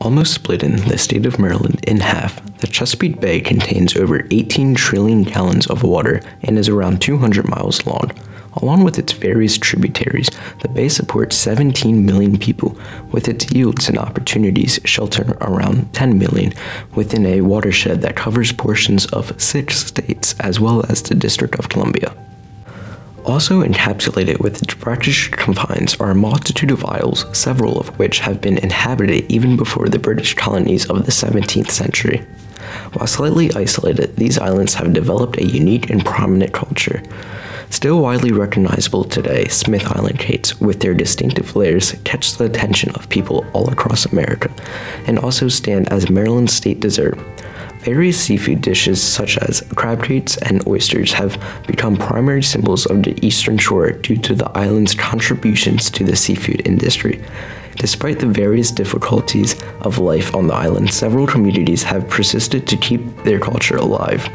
Almost splitting the state of Maryland in half, the Chesapeake Bay contains over 18 trillion gallons of water and is around 200 miles long. Along with its various tributaries, the bay supports 17 million people, with its yields and opportunities shelter around 10 million within a watershed that covers portions of six states as well as the District of Columbia. Also encapsulated within British confines are a multitude of isles, several of which have been inhabited even before the British colonies of the 17th century. While slightly isolated, these islands have developed a unique and prominent culture. Still widely recognizable today, Smith Island cakes, with their distinctive layers, catch the attention of people all across America, and also stand as Maryland's state dessert. Various seafood dishes such as crab cakes and oysters have become primary symbols of the Eastern Shore due to the island's contributions to the seafood industry. Despite the various difficulties of life on the island, several communities have persisted to keep their culture alive.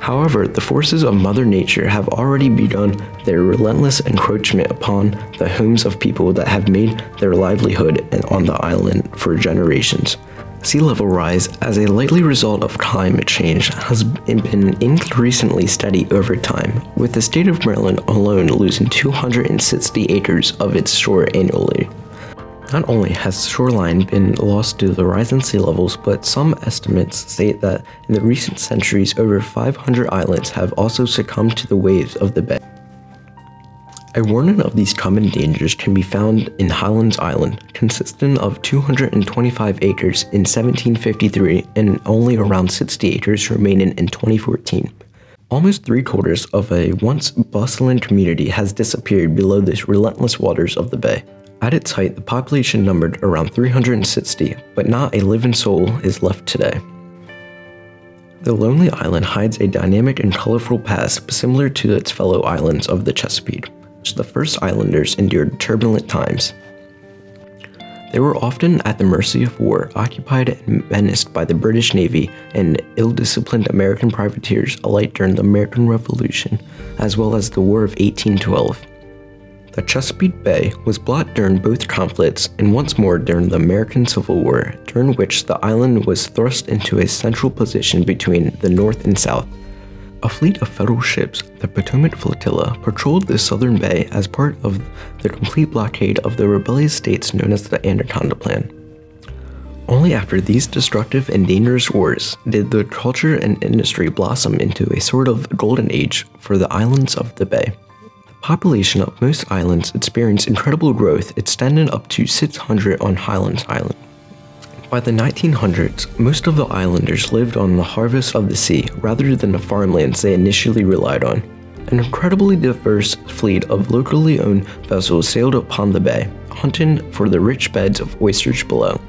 However, the forces of Mother Nature have already begun their relentless encroachment upon the homes of people that have made their livelihood on the island for generations. Sea level rise as a likely result of climate change has been increasingly steady over time, with the state of Maryland alone losing 260 acres of its shore annually. Not only has shoreline been lost due to the rise in sea levels, but some estimates state that in the recent centuries over 500 islands have also succumbed to the waves of the bay. A warning of these common dangers can be found in Holland's Island, consisting of 225 acres in 1753 and only around 60 acres remaining in 2014. Almost three quarters of a once bustling community has disappeared below the relentless waters of the bay. At its height, the population numbered around 360, but not a living soul is left today. The lonely island hides a dynamic and colorful past similar to its fellow islands of the Chesapeake the first islanders endured turbulent times. They were often at the mercy of war, occupied and menaced by the British Navy and ill-disciplined American privateers alike during the American Revolution, as well as the War of 1812. The Chesapeake Bay was blocked during both conflicts and once more during the American Civil War, during which the island was thrust into a central position between the North and South. A fleet of federal ships, the Potomac Flotilla, patrolled the southern bay as part of the complete blockade of the rebellious states known as the Anaconda Plan. Only after these destructive and dangerous wars did the culture and industry blossom into a sort of golden age for the islands of the bay. The population of most islands experienced incredible growth extending up to 600 on Holland's Island. By the 1900s, most of the islanders lived on the harvest of the sea rather than the farmlands they initially relied on. An incredibly diverse fleet of locally owned vessels sailed upon the bay, hunting for the rich beds of oysters below.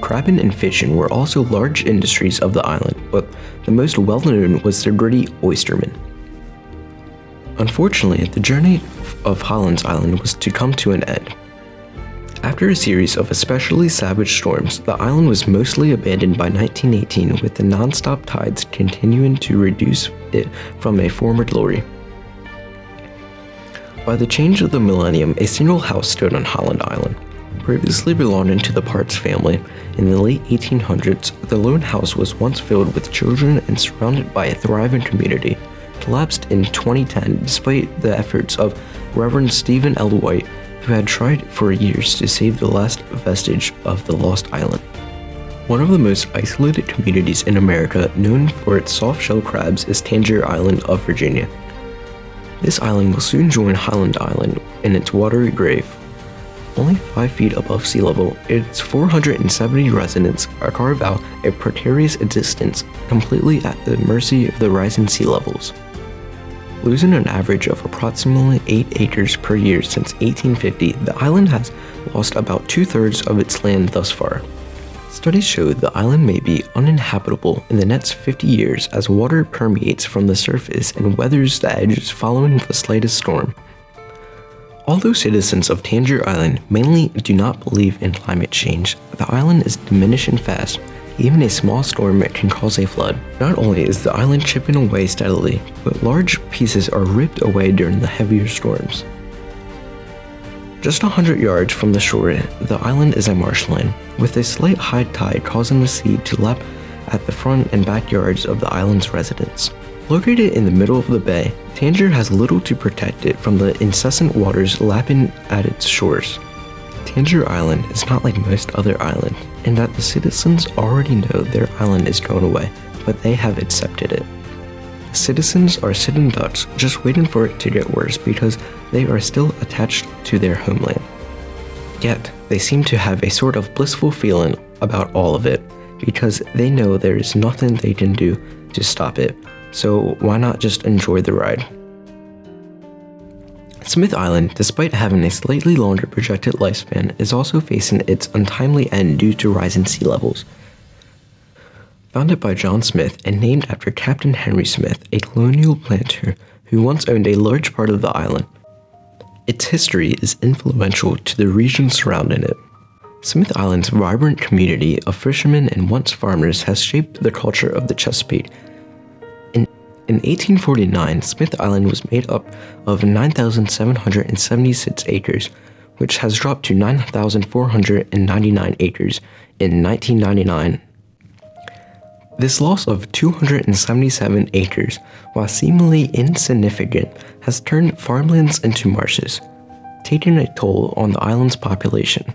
Crabbing and fishing were also large industries of the island, but the most well-known was the gritty oysterman. Unfortunately, the journey of Holland's Island was to come to an end. After a series of especially savage storms, the island was mostly abandoned by 1918 with the non-stop tides continuing to reduce it from a former glory. By the change of the millennium, a single house stood on Holland Island. Previously belonging to the Parts family, in the late 1800s, the lone house was once filled with children and surrounded by a thriving community. Collapsed in 2010 despite the efforts of Reverend Stephen L. White who had tried for years to save the last vestige of the lost island. One of the most isolated communities in America known for its soft-shell crabs is Tangier Island of Virginia. This island will soon join Holland Island in its watery grave. Only 5 feet above sea level, its 470 residents are carved out a precarious existence completely at the mercy of the rising sea levels losing an average of approximately 8 acres per year since 1850, the island has lost about two-thirds of its land thus far. Studies show the island may be uninhabitable in the next 50 years as water permeates from the surface and weathers the edges following the slightest storm. Although citizens of Tangier Island mainly do not believe in climate change, the island is diminishing fast even a small storm can cause a flood. Not only is the island chipping away steadily, but large pieces are ripped away during the heavier storms. Just a hundred yards from the shore, the island is a marshland, with a slight high tide causing the sea to lap at the front and backyards of the island's residents. Located in the middle of the bay, Tangier has little to protect it from the incessant waters lapping at its shores. Tangier Island is not like most other islands, in that the citizens already know their island is going away, but they have accepted it. The citizens are sitting ducks just waiting for it to get worse because they are still attached to their homeland. Yet, they seem to have a sort of blissful feeling about all of it because they know there is nothing they can do to stop it, so why not just enjoy the ride? Smith Island, despite having a slightly longer projected lifespan, is also facing its untimely end due to rising sea levels. Founded by John Smith and named after Captain Henry Smith, a colonial planter who once owned a large part of the island. Its history is influential to the region surrounding it. Smith Island's vibrant community of fishermen and once farmers has shaped the culture of the Chesapeake in 1849, Smith Island was made up of 9,776 acres, which has dropped to 9,499 acres in 1999. This loss of 277 acres, while seemingly insignificant, has turned farmlands into marshes, taking a toll on the island's population.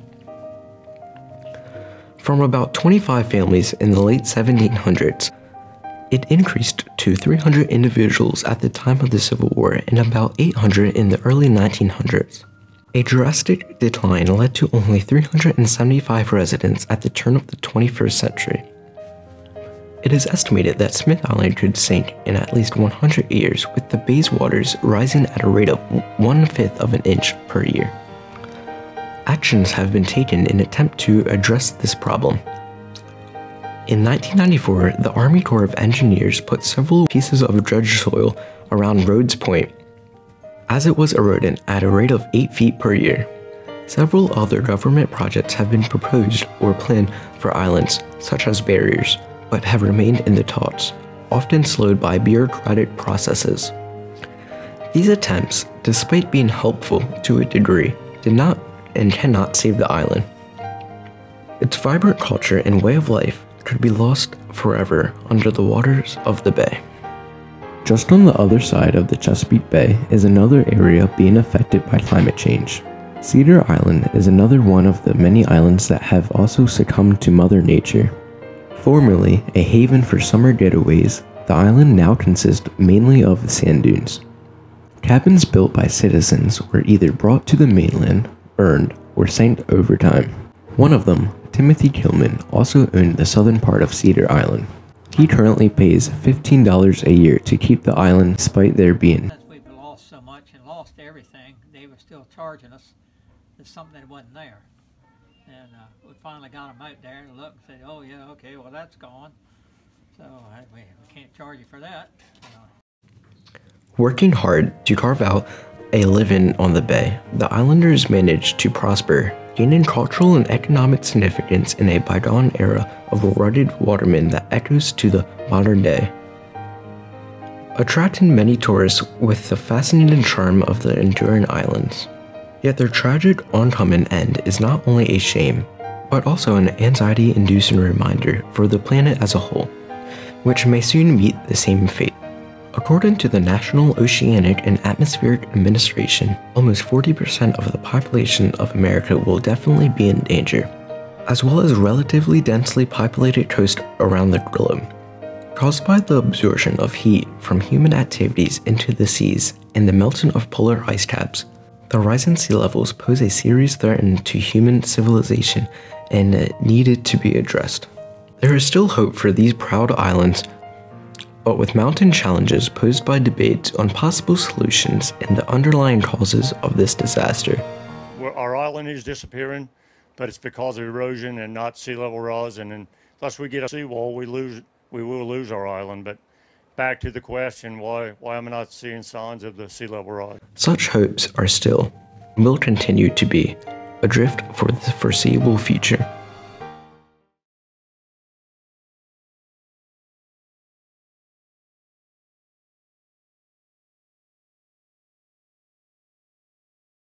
From about 25 families in the late 1700s, it increased to 300 individuals at the time of the Civil War and about 800 in the early 1900s. A drastic decline led to only 375 residents at the turn of the 21st century. It is estimated that Smith Island could sink in at least 100 years, with the bay's waters rising at a rate of one fifth of an inch per year. Actions have been taken in attempt to address this problem, in 1994, the Army Corps of Engineers put several pieces of dredge soil around Rhodes Point as it was eroding at a rate of 8 feet per year. Several other government projects have been proposed or planned for islands, such as barriers, but have remained in the talks, often slowed by bureaucratic processes. These attempts, despite being helpful to a degree, did not and cannot save the island. Its vibrant culture and way of life could be lost forever under the waters of the bay. Just on the other side of the Chesapeake Bay is another area being affected by climate change. Cedar Island is another one of the many islands that have also succumbed to Mother Nature. Formerly a haven for summer getaways, the island now consists mainly of sand dunes. Cabins built by citizens were either brought to the mainland, earned, or sank over time. One of them, Timothy Kilman also owned the southern part of Cedar Island. He currently pays $15 a year to keep the island despite there being. Since we've lost so much and lost everything, they were still charging us for something that wasn't there. And uh, we finally got them out there and looked and said, oh yeah, okay, well that's gone. So I, we, we can't charge you for that. Working hard to carve out a living on the bay, the islanders managed to prosper gaining cultural and economic significance in a bygone era of rugged watermen that echoes to the modern day. Attracting many tourists with the fascinating charm of the enduring islands. Yet their tragic oncoming end is not only a shame, but also an anxiety-inducing reminder for the planet as a whole, which may soon meet the same fate. According to the National Oceanic and Atmospheric Administration, almost 40% of the population of America will definitely be in danger, as well as relatively densely populated coast around the globe. Caused by the absorption of heat from human activities into the seas and the melting of polar ice caps, the rising sea levels pose a serious threat to human civilization and needed to be addressed. There is still hope for these proud islands but with mounting challenges posed by debates on possible solutions and the underlying causes of this disaster. Our island is disappearing, but it's because of erosion and not sea level rise. And unless we get a seawall, we lose, we will lose our island. But back to the question, why, why am I not seeing signs of the sea level rise? Such hopes are still, will continue to be, adrift for the foreseeable future.